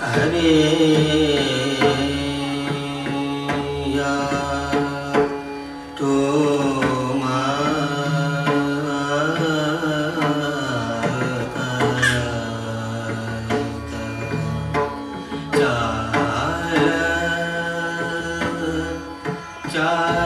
Hare 자.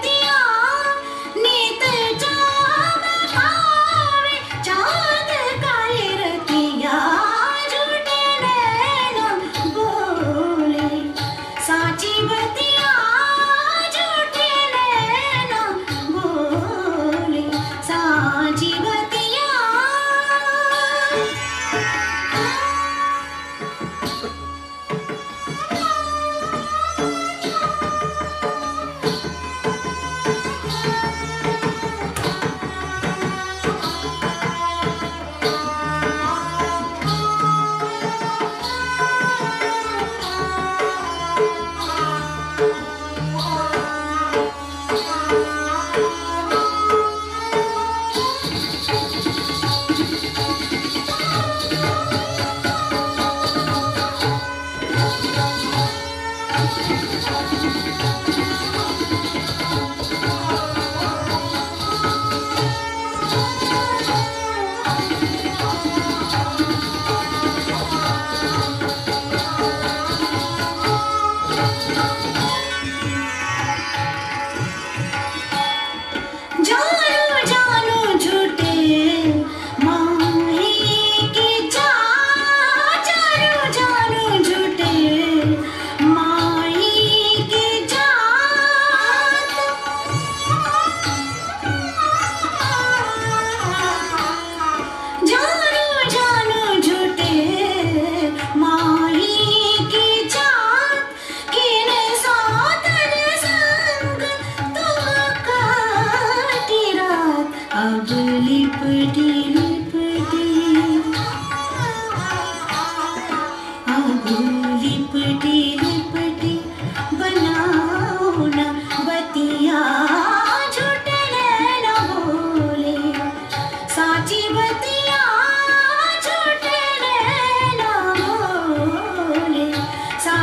定。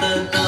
The. ta